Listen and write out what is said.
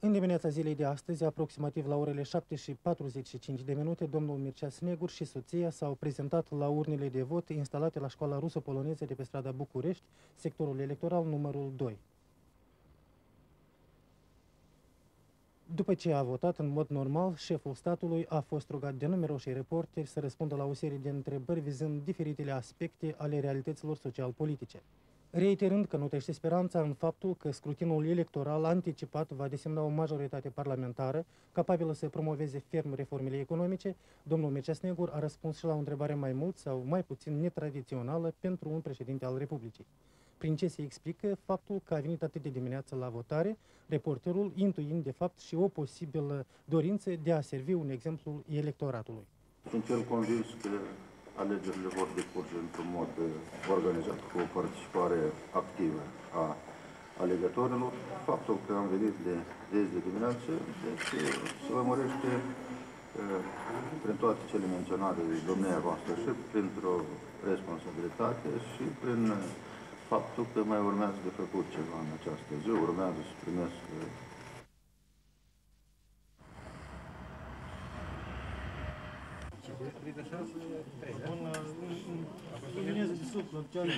În dimineața zilei de astăzi, aproximativ la orele 7 și 45 de minute, domnul Mircea Snegur și soția s-au prezentat la urnele de vot instalate la școala ruso-poloneză de pe strada București, sectorul electoral numărul 2. După ce a votat în mod normal, șeful statului a fost rugat de numeroși reporteri să răspundă la o serie de întrebări vizând diferitele aspecte ale realităților social-politice reiterând că nutește speranța în faptul că scrutinul electoral anticipat va desemna o majoritate parlamentară capabilă să promoveze ferm reformele economice, domnul Mircea Snegur a răspuns și la o întrebare mai mult sau mai puțin netradițională pentru un președinte al Republicii. Prin ce se explică faptul că a venit atât de dimineață la votare, reporterul intuind de fapt și o posibilă dorință de a servi un exemplu electoratului. Sunt cel convins că alegerile vor decurge într-un mod uh, organizat, cu o participare activă a alegătorilor. Faptul că am venit de, de de dimineață, deci uh, se lămurește uh, prin toate cele menționate de domnia voastră și printr-o responsabilitate și prin faptul că mai urmează de făcut ceva în această zi, urmează să primesc Он меня занесут, но тянет.